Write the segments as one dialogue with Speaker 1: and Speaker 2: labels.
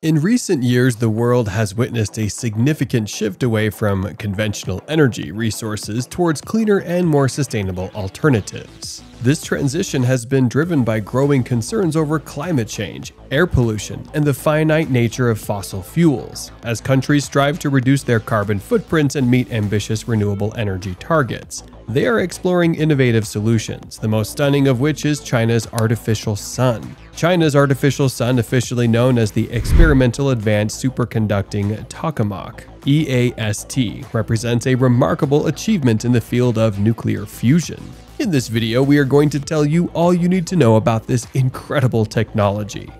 Speaker 1: In recent years, the world has witnessed a significant shift away from conventional energy resources towards cleaner and more sustainable alternatives. This transition has been driven by growing concerns over climate change, air pollution, and the finite nature of fossil fuels, as countries strive to reduce their carbon footprints and meet ambitious renewable energy targets. They are exploring innovative solutions, the most stunning of which is China's artificial sun. China's artificial sun, officially known as the Experimental Advanced Superconducting Tokamak, EAST, represents a remarkable achievement in the field of nuclear fusion. In this video, we are going to tell you all you need to know about this incredible technology.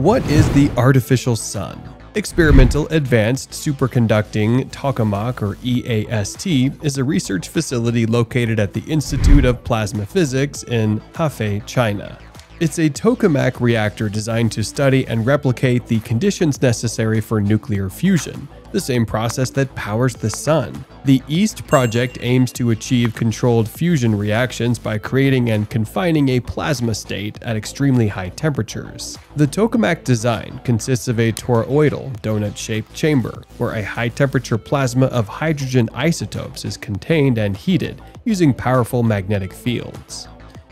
Speaker 1: What is the artificial sun? Experimental Advanced Superconducting Tokamak, or EAST, is a research facility located at the Institute of Plasma Physics in Hefei, China. It's a tokamak reactor designed to study and replicate the conditions necessary for nuclear fusion, the same process that powers the sun. The EAST project aims to achieve controlled fusion reactions by creating and confining a plasma state at extremely high temperatures. The tokamak design consists of a toroidal, donut-shaped chamber, where a high-temperature plasma of hydrogen isotopes is contained and heated using powerful magnetic fields.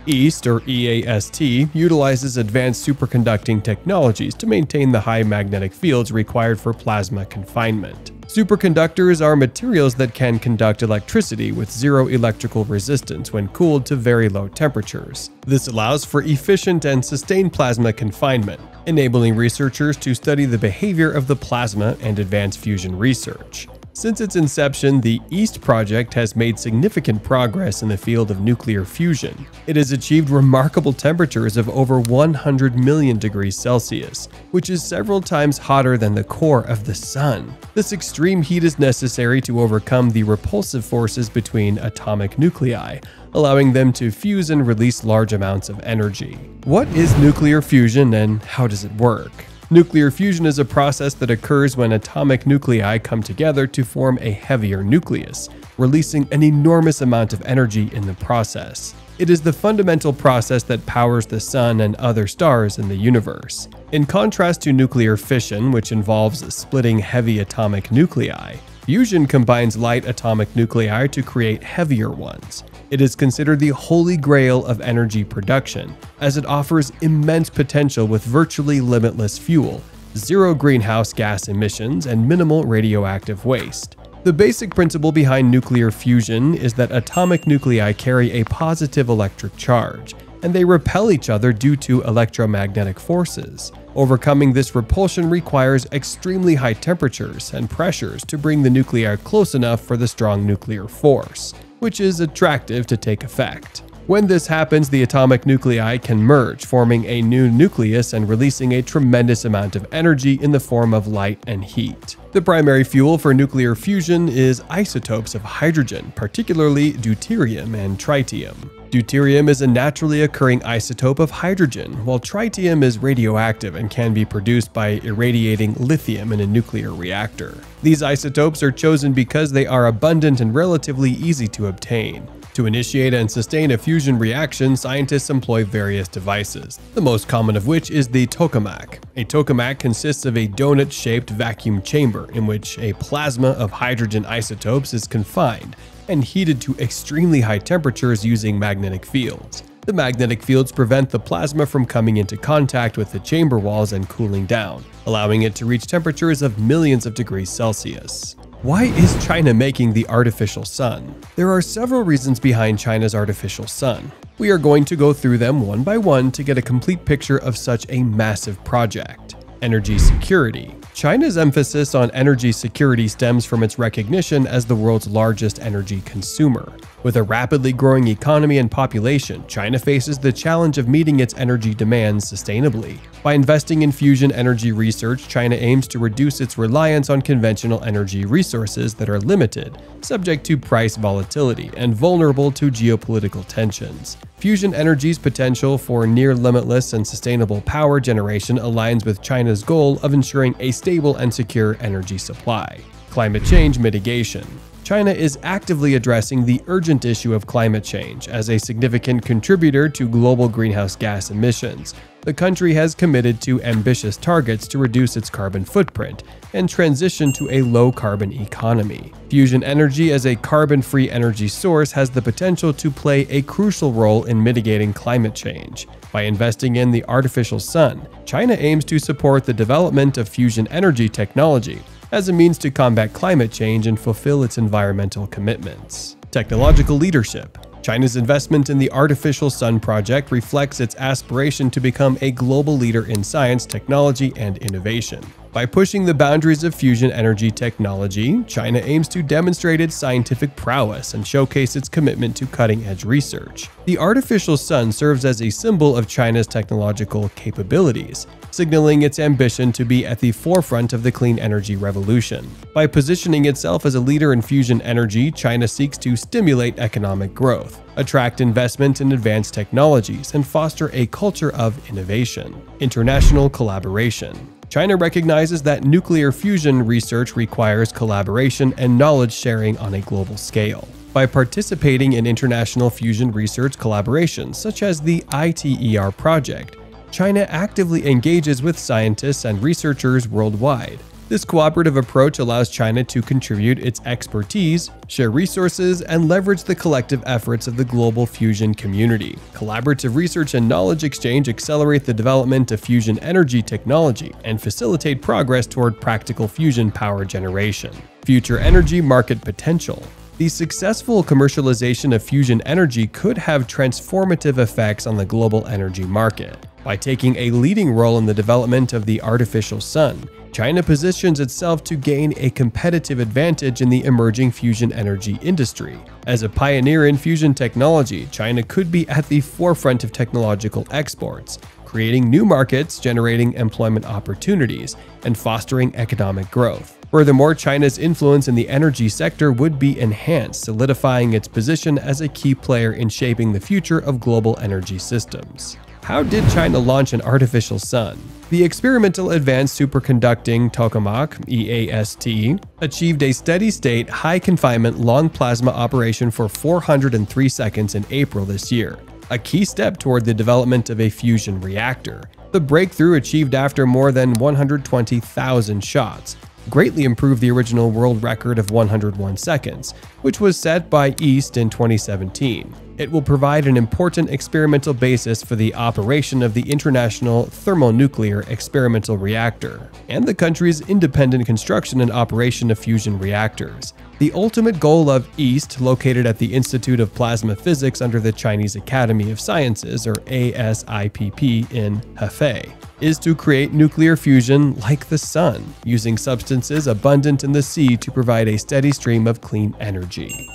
Speaker 1: EAST, or EAST, utilizes advanced superconducting technologies to maintain the high magnetic fields required for plasma confinement. Superconductors are materials that can conduct electricity with zero electrical resistance when cooled to very low temperatures. This allows for efficient and sustained plasma confinement, enabling researchers to study the behavior of the plasma and advance fusion research. Since its inception, the EAST project has made significant progress in the field of nuclear fusion. It has achieved remarkable temperatures of over 100 million degrees Celsius, which is several times hotter than the core of the Sun. This extreme heat is necessary to overcome the repulsive forces between atomic nuclei, allowing them to fuse and release large amounts of energy. What is nuclear fusion and how does it work? Nuclear fusion is a process that occurs when atomic nuclei come together to form a heavier nucleus, releasing an enormous amount of energy in the process. It is the fundamental process that powers the sun and other stars in the universe. In contrast to nuclear fission, which involves splitting heavy atomic nuclei, fusion combines light atomic nuclei to create heavier ones. It is considered the holy grail of energy production, as it offers immense potential with virtually limitless fuel, zero greenhouse gas emissions, and minimal radioactive waste. The basic principle behind nuclear fusion is that atomic nuclei carry a positive electric charge, and they repel each other due to electromagnetic forces. Overcoming this repulsion requires extremely high temperatures and pressures to bring the nuclei close enough for the strong nuclear force which is attractive to take effect. When this happens, the atomic nuclei can merge, forming a new nucleus and releasing a tremendous amount of energy in the form of light and heat. The primary fuel for nuclear fusion is isotopes of hydrogen, particularly deuterium and tritium. Deuterium is a naturally occurring isotope of hydrogen, while tritium is radioactive and can be produced by irradiating lithium in a nuclear reactor. These isotopes are chosen because they are abundant and relatively easy to obtain. To initiate and sustain a fusion reaction, scientists employ various devices, the most common of which is the tokamak. A tokamak consists of a donut-shaped vacuum chamber in which a plasma of hydrogen isotopes is confined and heated to extremely high temperatures using magnetic fields. The magnetic fields prevent the plasma from coming into contact with the chamber walls and cooling down, allowing it to reach temperatures of millions of degrees Celsius. Why is China making the artificial sun? There are several reasons behind China's artificial sun. We are going to go through them one by one to get a complete picture of such a massive project. Energy security. China's emphasis on energy security stems from its recognition as the world's largest energy consumer. With a rapidly growing economy and population, China faces the challenge of meeting its energy demands sustainably. By investing in fusion energy research, China aims to reduce its reliance on conventional energy resources that are limited, subject to price volatility, and vulnerable to geopolitical tensions. Fusion energy's potential for near limitless and sustainable power generation aligns with China's goal of ensuring a stable and secure energy supply. Climate change mitigation. China is actively addressing the urgent issue of climate change as a significant contributor to global greenhouse gas emissions. The country has committed to ambitious targets to reduce its carbon footprint and transition to a low carbon economy. Fusion energy as a carbon free energy source has the potential to play a crucial role in mitigating climate change. By investing in the artificial sun, China aims to support the development of fusion energy technology as a means to combat climate change and fulfill its environmental commitments. Technological leadership. China's investment in the Artificial Sun Project reflects its aspiration to become a global leader in science, technology, and innovation. By pushing the boundaries of fusion energy technology, China aims to demonstrate its scientific prowess and showcase its commitment to cutting edge research. The artificial sun serves as a symbol of China's technological capabilities, signaling its ambition to be at the forefront of the clean energy revolution. By positioning itself as a leader in fusion energy, China seeks to stimulate economic growth, attract investment in advanced technologies, and foster a culture of innovation. International collaboration. China recognizes that nuclear fusion research requires collaboration and knowledge sharing on a global scale. By participating in international fusion research collaborations such as the ITER project, China actively engages with scientists and researchers worldwide, this cooperative approach allows China to contribute its expertise, share resources, and leverage the collective efforts of the global fusion community. Collaborative research and knowledge exchange accelerate the development of fusion energy technology and facilitate progress toward practical fusion power generation. Future energy market potential. The successful commercialization of fusion energy could have transformative effects on the global energy market. By taking a leading role in the development of the artificial sun, China positions itself to gain a competitive advantage in the emerging fusion energy industry. As a pioneer in fusion technology, China could be at the forefront of technological exports, creating new markets, generating employment opportunities, and fostering economic growth. Furthermore, China's influence in the energy sector would be enhanced, solidifying its position as a key player in shaping the future of global energy systems. How did China launch an artificial sun? The Experimental Advanced Superconducting Tokamak EAST achieved a steady state, high confinement, long plasma operation for 403 seconds in April this year, a key step toward the development of a fusion reactor. The breakthrough achieved after more than 120,000 shots, greatly improved the original world record of 101 seconds, which was set by East in 2017. It will provide an important experimental basis for the operation of the International Thermonuclear Experimental Reactor and the country's independent construction and operation of fusion reactors. The ultimate goal of EAST, located at the Institute of Plasma Physics under the Chinese Academy of Sciences, or ASIPP, in Hefei, is to create nuclear fusion like the sun, using substances abundant in the sea to provide a steady stream of clean energy.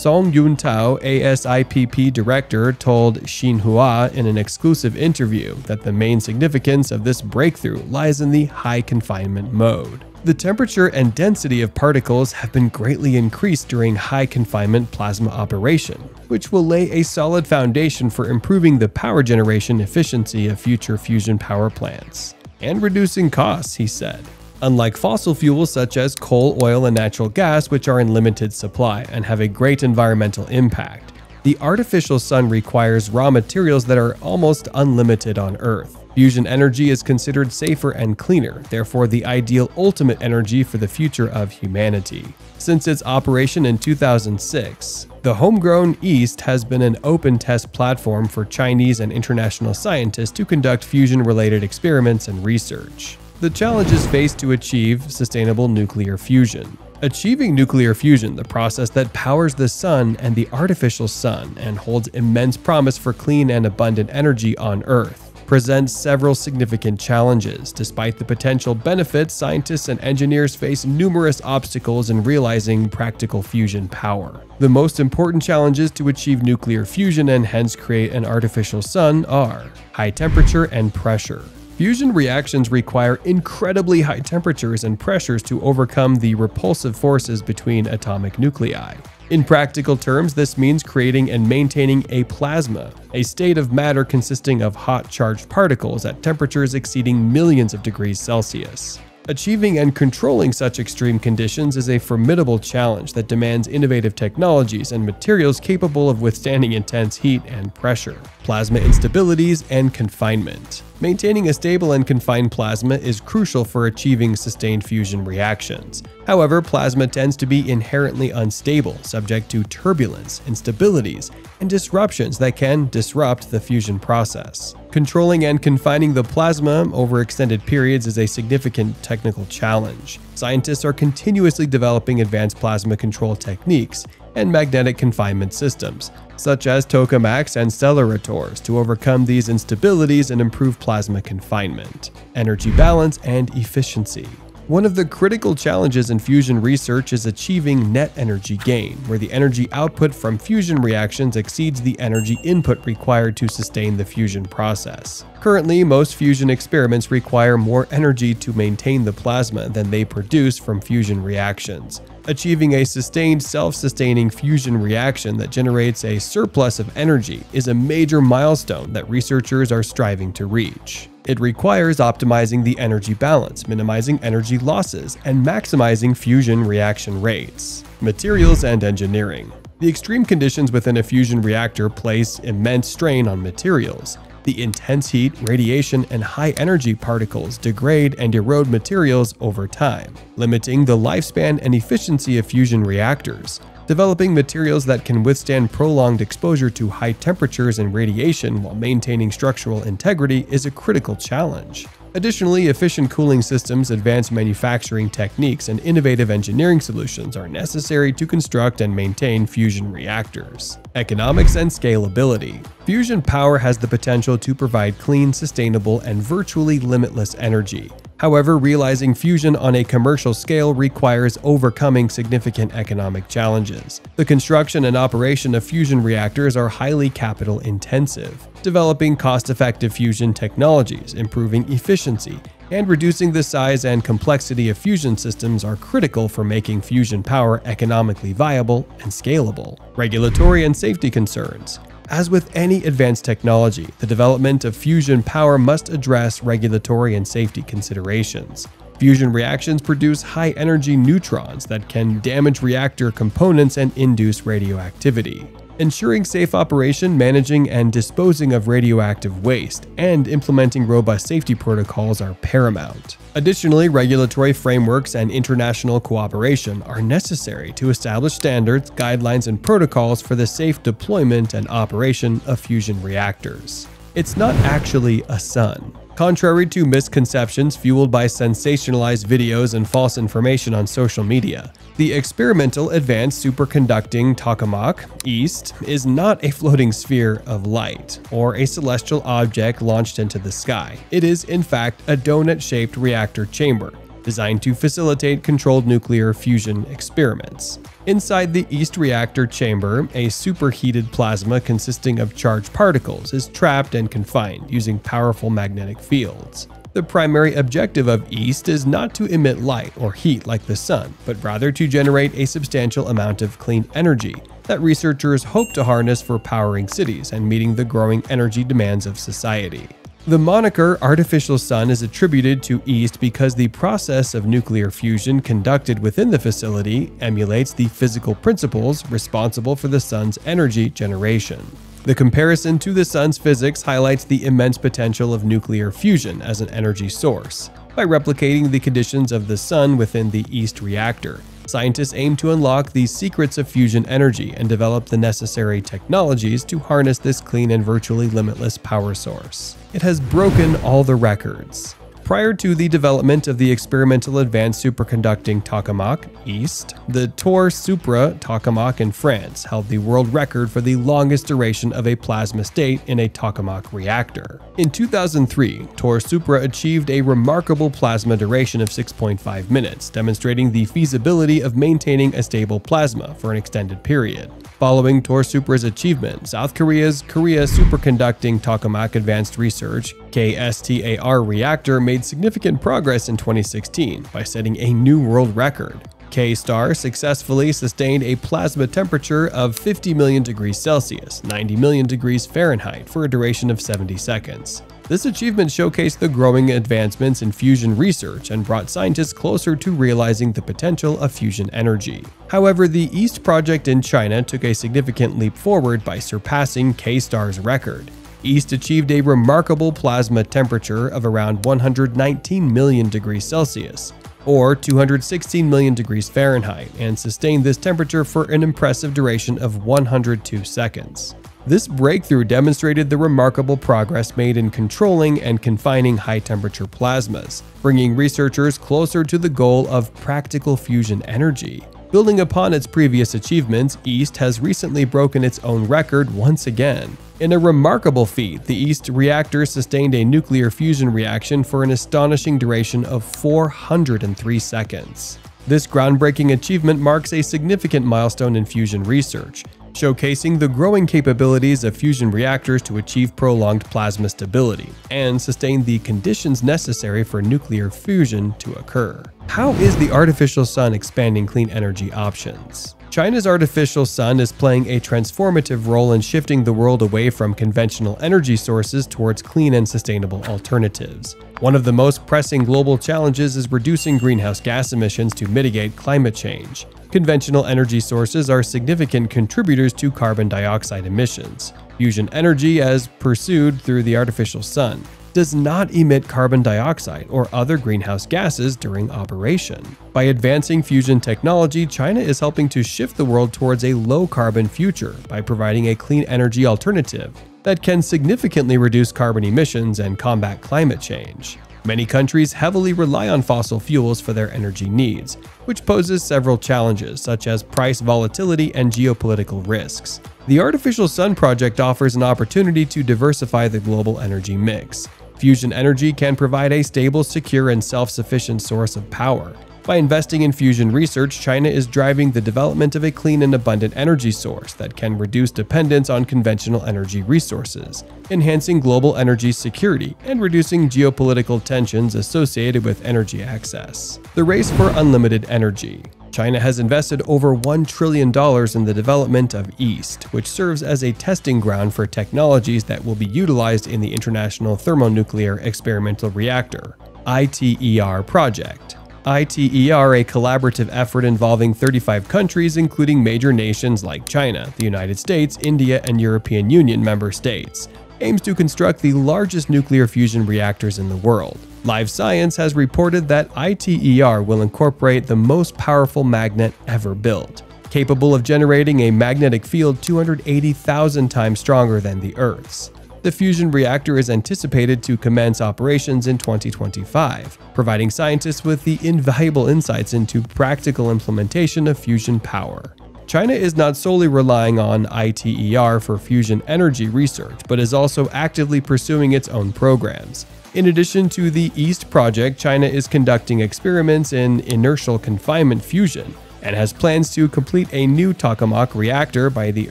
Speaker 1: Song Yuntao, ASIPP director, told Xinhua in an exclusive interview that the main significance of this breakthrough lies in the high confinement mode. The temperature and density of particles have been greatly increased during high confinement plasma operation, which will lay a solid foundation for improving the power generation efficiency of future fusion power plants and reducing costs, he said. Unlike fossil fuels such as coal, oil, and natural gas, which are in limited supply and have a great environmental impact, the artificial sun requires raw materials that are almost unlimited on Earth. Fusion energy is considered safer and cleaner, therefore the ideal ultimate energy for the future of humanity. Since its operation in 2006, the homegrown East has been an open test platform for Chinese and international scientists to conduct fusion-related experiments and research. The challenges faced to achieve sustainable nuclear fusion. Achieving nuclear fusion, the process that powers the sun and the artificial sun and holds immense promise for clean and abundant energy on Earth presents several significant challenges. Despite the potential benefits, scientists and engineers face numerous obstacles in realizing practical fusion power. The most important challenges to achieve nuclear fusion and hence create an artificial sun are high temperature and pressure. Fusion reactions require incredibly high temperatures and pressures to overcome the repulsive forces between atomic nuclei. In practical terms, this means creating and maintaining a plasma, a state of matter consisting of hot charged particles at temperatures exceeding millions of degrees Celsius. Achieving and controlling such extreme conditions is a formidable challenge that demands innovative technologies and materials capable of withstanding intense heat and pressure, plasma instabilities, and confinement. Maintaining a stable and confined plasma is crucial for achieving sustained fusion reactions. However, plasma tends to be inherently unstable, subject to turbulence, instabilities, and disruptions that can disrupt the fusion process. Controlling and confining the plasma over extended periods is a significant technical challenge. Scientists are continuously developing advanced plasma control techniques and magnetic confinement systems, such as tokamaks and stellarators, to overcome these instabilities and improve plasma confinement, energy balance, and efficiency. One of the critical challenges in fusion research is achieving net energy gain, where the energy output from fusion reactions exceeds the energy input required to sustain the fusion process. Currently, most fusion experiments require more energy to maintain the plasma than they produce from fusion reactions. Achieving a sustained self-sustaining fusion reaction that generates a surplus of energy is a major milestone that researchers are striving to reach. It requires optimizing the energy balance, minimizing energy losses, and maximizing fusion reaction rates. Materials and engineering. The extreme conditions within a fusion reactor place immense strain on materials. The intense heat, radiation, and high energy particles degrade and erode materials over time, limiting the lifespan and efficiency of fusion reactors. Developing materials that can withstand prolonged exposure to high temperatures and radiation while maintaining structural integrity is a critical challenge. Additionally, efficient cooling systems, advanced manufacturing techniques, and innovative engineering solutions are necessary to construct and maintain fusion reactors. Economics and scalability. Fusion power has the potential to provide clean, sustainable, and virtually limitless energy. However, realizing fusion on a commercial scale requires overcoming significant economic challenges. The construction and operation of fusion reactors are highly capital intensive. Developing cost-effective fusion technologies, improving efficiency, and reducing the size and complexity of fusion systems are critical for making fusion power economically viable and scalable. Regulatory and safety concerns. As with any advanced technology, the development of fusion power must address regulatory and safety considerations. Fusion reactions produce high energy neutrons that can damage reactor components and induce radioactivity ensuring safe operation, managing and disposing of radioactive waste, and implementing robust safety protocols are paramount. Additionally, regulatory frameworks and international cooperation are necessary to establish standards, guidelines, and protocols for the safe deployment and operation of fusion reactors. It's not actually a sun. Contrary to misconceptions fueled by sensationalized videos and false information on social media, the experimental advanced superconducting tokamak East is not a floating sphere of light or a celestial object launched into the sky. It is, in fact, a donut-shaped reactor chamber designed to facilitate controlled nuclear fusion experiments. Inside the East reactor chamber, a superheated plasma consisting of charged particles is trapped and confined using powerful magnetic fields. The primary objective of EAST is not to emit light or heat like the sun, but rather to generate a substantial amount of clean energy that researchers hope to harness for powering cities and meeting the growing energy demands of society. The moniker artificial sun is attributed to EAST because the process of nuclear fusion conducted within the facility emulates the physical principles responsible for the sun's energy generation. The comparison to the sun's physics highlights the immense potential of nuclear fusion as an energy source. By replicating the conditions of the sun within the EAST reactor, Scientists aim to unlock the secrets of fusion energy and develop the necessary technologies to harness this clean and virtually limitless power source. It has broken all the records. Prior to the development of the experimental advanced superconducting tokamak East, the Tore Supra tokamak in France held the world record for the longest duration of a plasma state in a tokamak reactor. In 2003, Tore Supra achieved a remarkable plasma duration of 6.5 minutes, demonstrating the feasibility of maintaining a stable plasma for an extended period. Following Tore Supra's achievement, South Korea's Korea Superconducting Tokamak Advanced Research KSTAR reactor made significant progress in 2016 by setting a new world record. K-STAR successfully sustained a plasma temperature of 50 million degrees Celsius, 90 million degrees Fahrenheit for a duration of 70 seconds. This achievement showcased the growing advancements in fusion research and brought scientists closer to realizing the potential of fusion energy. However, the EAST project in China took a significant leap forward by surpassing K-STAR's record. EAST achieved a remarkable plasma temperature of around 119 million degrees Celsius, or 216 million degrees Fahrenheit, and sustained this temperature for an impressive duration of 102 seconds. This breakthrough demonstrated the remarkable progress made in controlling and confining high-temperature plasmas, bringing researchers closer to the goal of practical fusion energy. Building upon its previous achievements, EAST has recently broken its own record once again. In a remarkable feat, the EAST reactor sustained a nuclear fusion reaction for an astonishing duration of 403 seconds. This groundbreaking achievement marks a significant milestone in fusion research, showcasing the growing capabilities of fusion reactors to achieve prolonged plasma stability and sustain the conditions necessary for nuclear fusion to occur. How is the artificial sun expanding clean energy options? China's artificial sun is playing a transformative role in shifting the world away from conventional energy sources towards clean and sustainable alternatives. One of the most pressing global challenges is reducing greenhouse gas emissions to mitigate climate change. Conventional energy sources are significant contributors to carbon dioxide emissions. Fusion energy, as pursued through the artificial sun, does not emit carbon dioxide or other greenhouse gases during operation. By advancing fusion technology, China is helping to shift the world towards a low-carbon future by providing a clean energy alternative that can significantly reduce carbon emissions and combat climate change. Many countries heavily rely on fossil fuels for their energy needs, which poses several challenges such as price volatility and geopolitical risks. The Artificial Sun Project offers an opportunity to diversify the global energy mix. Fusion energy can provide a stable, secure, and self-sufficient source of power. By investing in fusion research, China is driving the development of a clean and abundant energy source that can reduce dependence on conventional energy resources, enhancing global energy security and reducing geopolitical tensions associated with energy access. The race for unlimited energy. China has invested over $1 trillion in the development of EAST, which serves as a testing ground for technologies that will be utilized in the International Thermonuclear Experimental Reactor ITER project. ITER, a collaborative effort involving 35 countries, including major nations like China, the United States, India, and European Union member states, aims to construct the largest nuclear fusion reactors in the world. Live Science has reported that ITER will incorporate the most powerful magnet ever built, capable of generating a magnetic field 280,000 times stronger than the Earth's. The fusion reactor is anticipated to commence operations in 2025, providing scientists with the invaluable insights into practical implementation of fusion power. China is not solely relying on ITER for fusion energy research, but is also actively pursuing its own programs. In addition to the EAST project, China is conducting experiments in inertial confinement fusion and has plans to complete a new tokamak reactor by the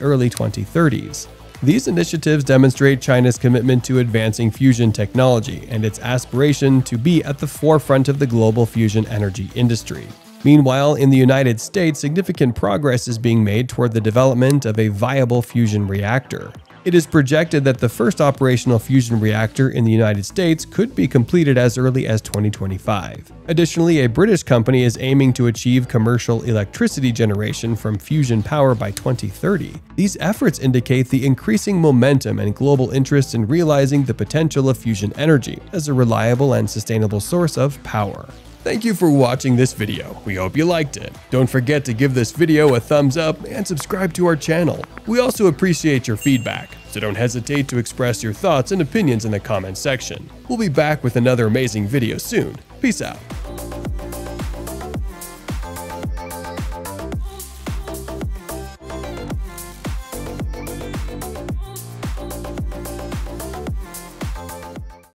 Speaker 1: early 2030s. These initiatives demonstrate China's commitment to advancing fusion technology and its aspiration to be at the forefront of the global fusion energy industry. Meanwhile, in the United States, significant progress is being made toward the development of a viable fusion reactor. It is projected that the first operational fusion reactor in the United States could be completed as early as 2025. Additionally, a British company is aiming to achieve commercial electricity generation from fusion power by 2030. These efforts indicate the increasing momentum and global interest in realizing the potential of fusion energy as a reliable and sustainable source of power. Thank you for watching this video. We hope you liked it. Don't forget to give this video a thumbs up and subscribe to our channel. We also appreciate your feedback, so don't hesitate to express your thoughts and opinions in the comments section. We'll be back with another amazing video soon. Peace out.